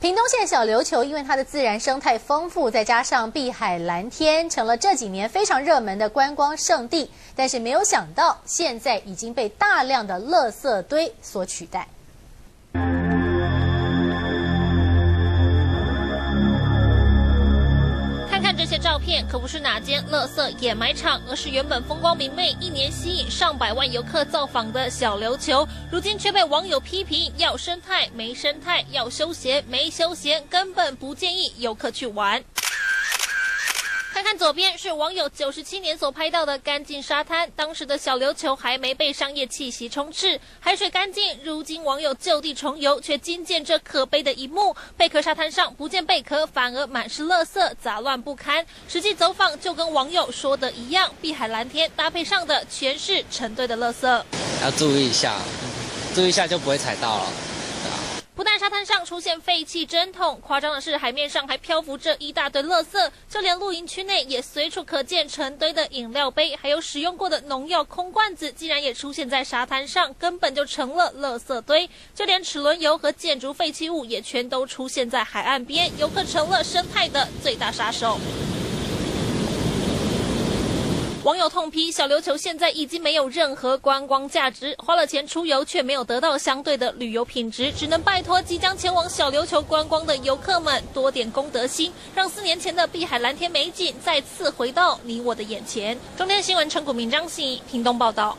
屏东县小琉球因为它的自然生态丰富，再加上碧海蓝天，成了这几年非常热门的观光胜地。但是没有想到，现在已经被大量的垃圾堆所取代。些照片可不是哪间垃圾掩埋场，而是原本风光明媚、一年吸引上百万游客造访的小琉球，如今却被网友批评要生态没生态，要休闲没休闲，根本不建议游客去玩。看看左边是网友九十七年所拍到的干净沙滩，当时的小琉球还没被商业气息充斥，海水干净。如今网友就地重游，却惊见这可悲的一幕：贝壳沙滩上不见贝壳，反而满是垃圾，杂乱不堪。实际走访就跟网友说的一样，碧海蓝天搭配上的全是成堆的垃圾，要注意一下，注意一下就不会踩到了。不但沙滩上出现废弃针筒，夸张的是海面上还漂浮着一大堆垃圾，就连露营区内也随处可见成堆的饮料杯，还有使用过的农药空罐子，竟然也出现在沙滩上，根本就成了垃圾堆。就连齿轮油和建筑废弃物也全都出现在海岸边，游客成了生态的最大杀手。网友痛批小琉球现在已经没有任何观光价值，花了钱出游却没有得到相对的旅游品质，只能拜托即将前往小琉球观光的游客们多点公德心，让四年前的碧海蓝天美景再次回到你我的眼前。中天新闻陈谷明张信屏东报道。